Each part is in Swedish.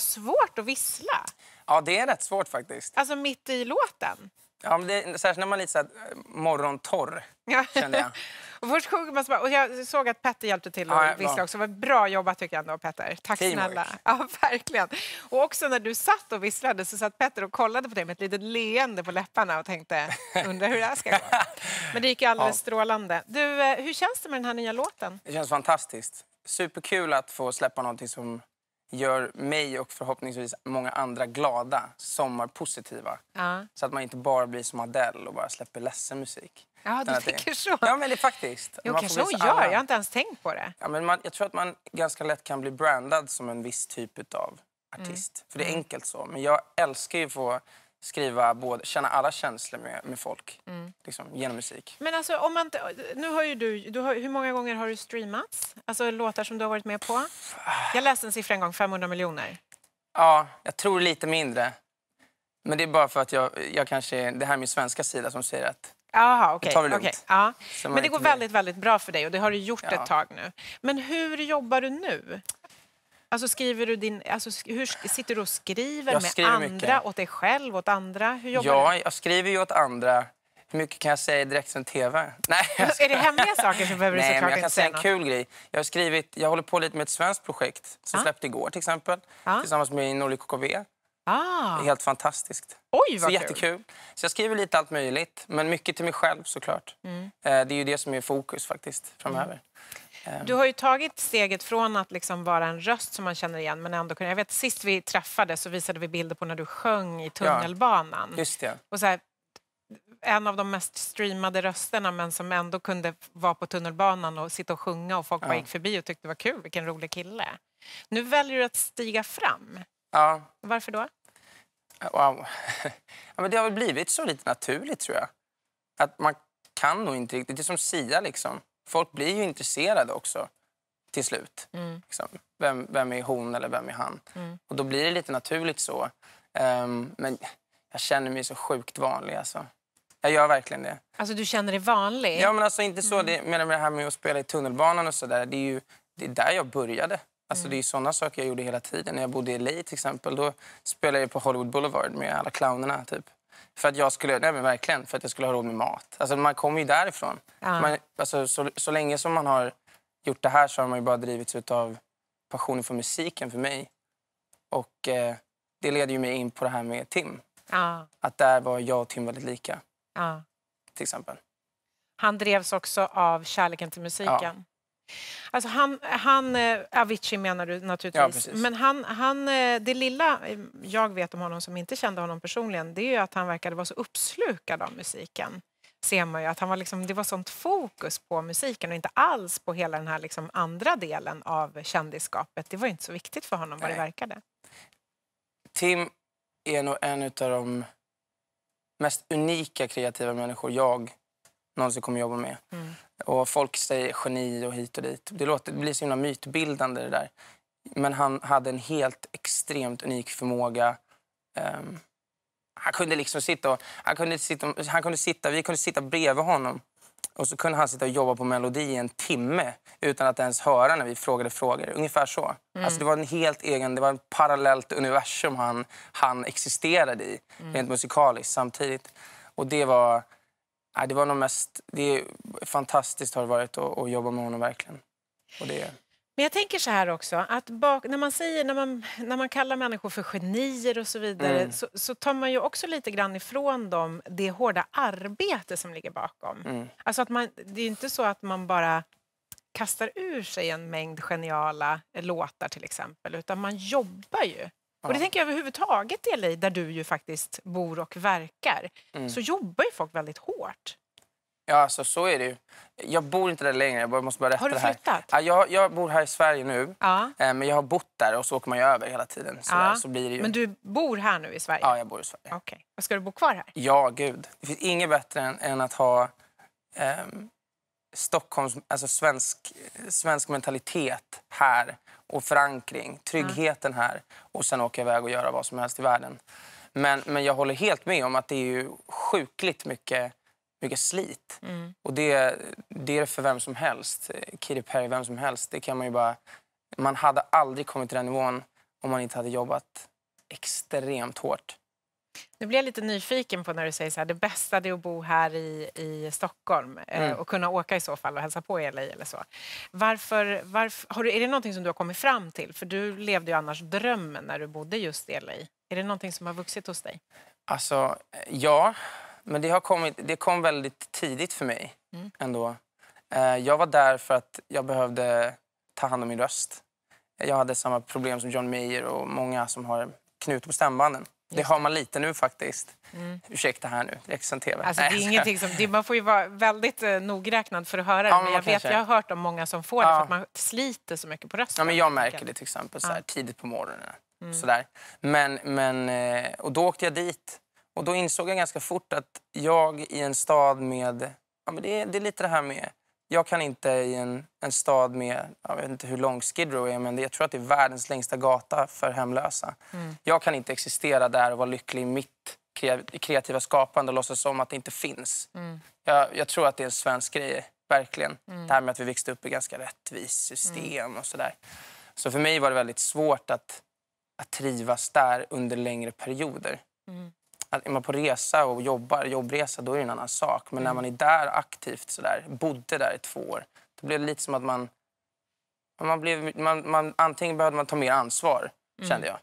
svårt att vissla. Ja, det är rätt svårt faktiskt. Alltså mitt i låten. Ja, men det, särskilt när man är lite så här, eh, morgontorr, Ja. kände jag. och först sjunger man så bara, och jag såg att Petter hjälpte till Ja, ja, att vissla också. Det var bra jobbat tycker jag ändå, Petter. Tack Teamwork. snälla. Ja, verkligen. Och också när du satt och visslade så satt Petter och kollade på dig med ett litet leende på läpparna och tänkte, undrar hur det här ska gå. Men det gick ju alldeles Ja. strålande. Du, eh, hur känns det med den här nya låten? Det känns fantastiskt. Superkul att få släppa någonting som gör mig och förhoppningsvis många andra glada, sommarpositiva. Ja, Så att man inte bara blir som Adele och bara släpper ledsen musik. ja du tänker så. Ja, men det är faktiskt. Jo, Man kanske hon gör. alla- Jag har inte ens tänkt på det. Ja, men man, jag tror att man ganska lätt kan bli brandad som en viss typ av artist. För det är enkelt så. Men jag älskar ju att få skriva både, känna alla känslor med, med folk. Liksom, genom musik. Men alltså, om man, nu har ju du, du har, hur många gånger har du streamats? Alltså låtar som du har varit med på? Jag läste en siffra en gång, 500 miljoner. Ja, jag tror lite mindre. Men det är bara för att jag, jag kanske, det här är min svenska sida som säger att Jaha, okej. tar det lugnt. okej, ja. Men det går väldigt, väldigt bra för dig och det har du gjort Ja. ett tag nu. Men hur jobbar du nu? Alltså skriver du din, alltså, hur, sitter du och skriver Jag med skriver andra, mycket. åt dig själv, åt andra? Hur jobbar ja, jag skriver ju åt andra. Hur mycket kan jag säga direkt från tv? Nej, du? Är det hemliga saker så behöver du Nej, såklart men jag kan säga en något. kul grej. Jag, har skrivit, jag håller på lite med ett svenskt projekt som Ja. släppte igår till exempel. Ja. Tillsammans med Norli KKV. Ah. Det är helt fantastiskt. Oj, Så vad kul. jättekul. Så jag skriver lite allt möjligt, men mycket till mig själv såklart. Mm. Eh, Det är ju det som är fokus faktiskt framöver. Du har ju tagit steget från att liksom vara en röst som man känner igen men ändå kunna... Jag vet sist vi träffades så visade vi bilder på när du sjöng i tunnelbanan. Just det. Och så här, en av de mest streamade rösterna men som ändå kunde vara på tunnelbanan och sitta och sjunga och folk bara Ja. gick förbi och tyckte det var kul, vilken rolig kille. Nu väljer du att stiga fram. Ja, Varför då? wow. ja, men det har väl blivit så lite naturligt tror jag. Att man kan nog inte riktigt. Det är som Sia liksom. Folk blir ju intresserade också till slut. Mm. Liksom. Vem, vem är hon eller vem är han? Mm. Och då blir det lite naturligt så. Ehm, men jag känner mig så sjukt vanlig alltså. Jag gör verkligen det. Alltså du känner dig vanlig? Ja men alltså inte så, det, men med det här med att spela i tunnelbanan och sådär. Det är ju det är där jag började. Alltså det är sådana saker jag gjorde hela tiden. När jag bodde i LA till exempel, då spelade jag på Hollywood Boulevard med alla clownerna typ. För att jag skulle, nej men verkligen, för att jag skulle ha råd med mat. Alltså man kommer ju därifrån. Ja. Man, alltså, så, så länge som man har gjort det här så har man ju bara drivits av passionen för musiken för mig. Och eh, det leder ju mig in på det här med Tim. Ja, Att där var jag och Tim väldigt lika, ja. till exempel. Han drevs också av kärleken till musiken. Alltså han, han, eh, Avicii menar du Ja, naturligtvis. precis. Men han, han, eh, det lilla eh, jag vet om honom som inte kände honom personligen det är att han verkade vara så uppslukad av musiken. Ser man ju att han var liksom, det var sånt fokus på musiken och inte alls på hela den här liksom andra delen av kändisskapet. Det var inte så viktigt för honom vad det Nej. verkade. Tim är nog en av de mest unika kreativa människor jag någonsin kommer jobba med. Mm. Och folk säger geni och hit och dit. Det, låter, det blir så himla mytbildande det där. Men han hade en helt extremt unik förmåga. Ehm, han kunde liksom sitta och, han kunde sitta, han kunde sitta, vi kunde sitta bredvid honom och så kunde han sitta och jobba på melodi i en timme utan att ens höra när vi frågade frågor. Ungefär så. Alltså det var en helt egen, det var ett parallellt universum han, han existerade i, rent musikaliskt samtidigt. Och det var, nej, det var nog mest, det är fantastiskt har det varit att, att jobba med honom verkligen. Och det, Men jag tänker så här också, att bak, när, man säger, när, man, när man kallar människor för genier och så vidare Mm. så, så tar man ju också lite grann ifrån dem det hårda arbete som ligger bakom. mm. Alltså att man, det är ju inte så att man bara kastar ur sig en mängd geniala låtar till exempel, utan man jobbar ju. Och det tänker jag överhuvudtaget i LA, där du ju faktiskt bor och verkar, Mm. så jobbar ju folk väldigt hårt. Ja, alltså, så är det ju. Jag bor inte där längre, jag måste bara rätta Har du flyttat? Ja, jag, jag bor här i Sverige nu, Ja. eh, men jag har bott där och så åker man ju över hela tiden. Så, Ja, där, så blir det ju... Men du bor här nu i Sverige? Ja, jag bor i Sverige. Okej. Och Ska du bo kvar här? Ja, gud. Det finns inget bättre än, än att ha ehm, Stockholms, alltså svensk, svensk mentalitet här och förankring, tryggheten här och sen åka iväg och göra vad som helst i världen. Men, men jag håller helt med om att det är ju sjukligt mycket, mycket slit. Mm. Och det, det är för vem som helst. Katy Perry, vem som helst. Det kan man ju bara... Man hade aldrig kommit till den nivån om man inte hade jobbat extremt hårt. Nu blir jag lite nyfiken på när du säger så här, det bästa är att bo här i, i Stockholm eh, Mm. och kunna åka i så fall och hälsa på i LA eller så. Varför, varför, har du, är det någonting som du har kommit fram till? För du levde ju annars drömmen när du bodde just i LA. Är det någonting som har vuxit hos dig? Alltså, ja. Men det, har kommit, det kom väldigt tidigt för mig Mm. ändå. Eh, Jag var där för att jag behövde ta hand om min röst. Jag hade samma problem som John Mayer och många som har knutor på stämbanden. Det har man lite nu faktiskt. Mm. Ursäkta här nu, direktsänd tv. Alltså, det är ingenting som, det, man får ju vara väldigt eh, nogräknad för att höra det. Ja, men men jag, vet, jag har hört om många som får det Ja. för att man sliter så mycket på rösten. Ja, men jag märker det till exempel så här, Ja. tidigt på morgonen. Mm. Sådär. Men, men, eh, och då åkte jag dit och då insåg jag ganska fort att jag i en stad med... Ja, men det, är, det är lite det här med... Jag kan inte i en, en stad med... Jag vet inte hur lång Skid Row är, men jag tror att det är världens längsta gata för hemlösa. Mm. Jag kan inte existera där och vara lycklig i mitt kre- kreativa skapande och låtsas som att det inte finns. Mm. Jag, jag tror att det är en svensk grej, verkligen. Mm. Det här med att vi växte upp i ganska rättvist system och sådär. Så för mig var det väldigt svårt att, att trivas där under längre perioder. Mm. Att är man på resa och jobbar, jobbresa, då är det en annan sak. Men när Mm. man är där aktivt, sådär, bodde där i två år, då blev det lite som att man... man, blev, man, man antingen behövde man ta mer ansvar, kände jag.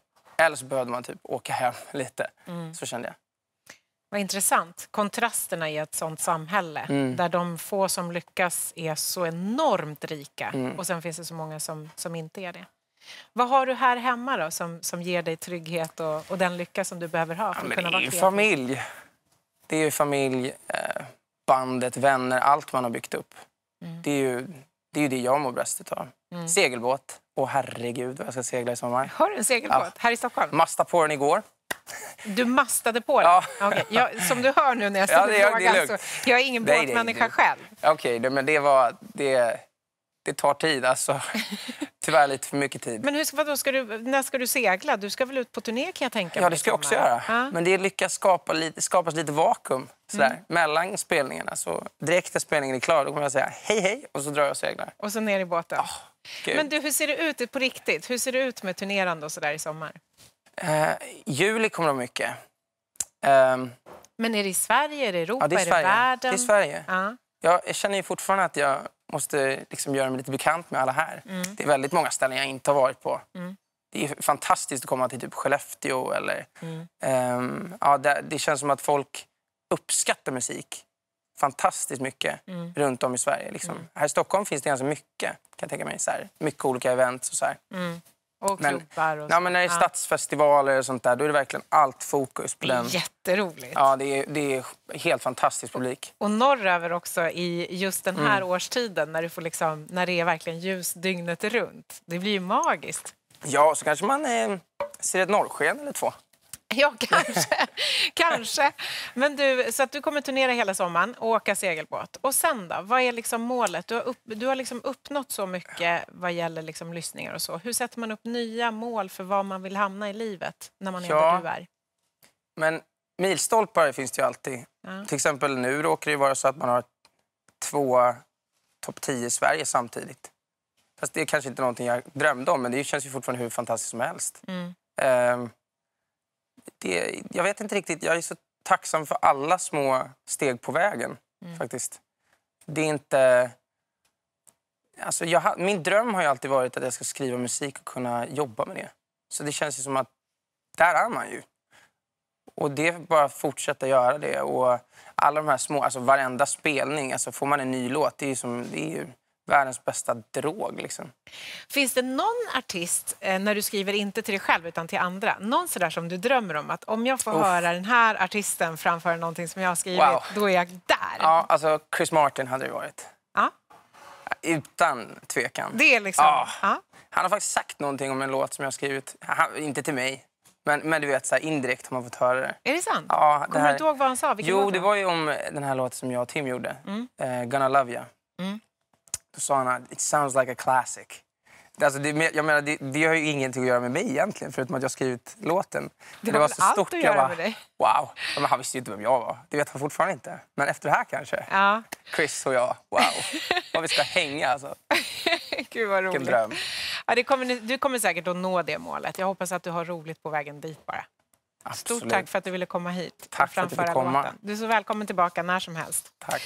Eller så behövde man typ åka hem lite. Mm. Så kände jag. Vad intressant. Kontrasterna i ett sånt samhälle Mm. där de få som lyckas är så enormt rika Mm. och sen finns det så många som, som inte är det. Vad har du här hemma då som, som ger dig trygghet och, och den lycka som du behöver ha för Ja, att kunna det är ju familj. Det är ju familj, eh, bandet, vänner, allt man har byggt upp. Mm. Det, är ju, det är ju det jag mår bäst av. Mm. Segelbåt. Åh herregud vad jag ska segla i sommar. Har du en segelbåt här i Stockholm? Mastade på den igår. Du mastade på den? Ja. Okej, jag, som du hör nu när jag Ja, ställer är frågan så jag är ingen Nej, båtmänniska nej. själv. Okej, det- men det var... Det, det tar tid alltså. Tyvärr lite för mycket tid. Men hur, ska- vadå, ska du, när ska du segla? Du ska väl ut på turné kan jag tänka Ja, mig det i ska jag också sommar? göra. Ja. Men det lyckas skapa lite, skapas lite vakuum sådär, Mm. mellan spelningarna. Så direkt när spelningen är klar då kommer jag säga hej hej och så drar jag och seglar. Och så ner i båten. Gud. Men du, hur ser det ut på riktigt? Hur ser det ut med turnerande och sådär i sommar? Eh, juli kommer det mycket. Ehm, Men är det i Sverige, är det i Europa, ja, det är är det världen? Det är Sverige. Ja. Jag, jag känner ju fortfarande att jag måste liksom göra mig lite bekant med alla här. Mm. Det är väldigt många ställen jag inte har varit på. Mm. Det är fantastiskt att komma till typ Skellefteå. Eller, Mm. ehm, ja, det, det känns som att folk uppskattar musik fantastiskt mycket Mm. runt om i Sverige. Liksom. Här i Stockholm finns det ganska mycket. Kan jag tänka mig. Så här, mycket olika events och så. Mm. Och Men- klubbar och Ja, men när det är stadsfestivaler och sånt där, då är det verkligen allt fokus på den. jätteroligt. Ja, det är, det är helt fantastisk publik. Och norröver också i just den här Mm. årstiden när, du får liksom, när det är verkligen ljus dygnet runt. Det blir ju magiskt. Ja, så kanske man eh, ser ett norrsken eller två. Ja, kanske. kanske. Men du, så att du kommer turnera hela sommaren och åka segelbåt. Och sen då? Vad är liksom målet? Du har, upp, du har liksom uppnått så mycket vad gäller liksom lyssningar och så. Hur sätter man upp nya mål för var man vill hamna i livet när man är Ja. där du är? Men milstolpar finns det ju alltid. Ja. Till exempel nu råkar det vara så att man har två topp 10 i Sverige samtidigt. Fast det är kanske inte någonting jag drömde om, men det känns ju fortfarande hur fantastiskt som helst. Mm. Ehm, det, jag vet inte riktigt. Jag är så tacksam för alla små steg på vägen. Mm. faktiskt. Det är inte... Alltså jag, min dröm har ju alltid varit att jag ska skriva musik och kunna jobba med det. Så det känns ju som att där är man ju. Och det är bara att fortsätta göra det. Och alla de här små, alltså varenda spelning, alltså får man en ny låt, det är ju, som, det är ju världens bästa drog. Liksom. Finns det någon artist, eh, när du skriver inte till dig själv utan till andra, någon sådär som du drömmer om att om jag får Uff. höra den här artisten framföra någonting som jag har skrivit, Wow. då är jag där? Ja, alltså Chris Martin hade det varit. Ja, Utan tvekan. det är liksom... Ja. Ja. Han har faktiskt sagt någonting om en låt som jag har skrivit. Han, inte till mig, men, men du vet, så här, indirekt har man fått höra det. Är det sant? Ja, det Kommer här- du inte ihåg vad han sa? Vilken Jo, det var ju om den här låten som jag och Tim gjorde. Eh, Gonna Love You. Mm. Då sa han att it sounds like a classic. Det, alltså, det, jag menar, det, det har ju ingenting att göra med mig egentligen, förutom att jag skrivit låten. Det Men har väl allt att Jag göra bara, med dig? Wow! Men han visste ju inte vem jag var. Det vet han fortfarande inte. Men efter det här kanske. Ja, Chris och jag. Wow! Vad vi ska hänga alltså. gud vad Vilken roligt. dröm. Ja, det kommer, du kommer säkert att nå det målet. Jag hoppas att du har roligt på vägen dit bara. Absolut. Stort tack för att du ville komma hit Tack för att jag fick komma. låten. Du är så välkommen tillbaka när som helst. Tack.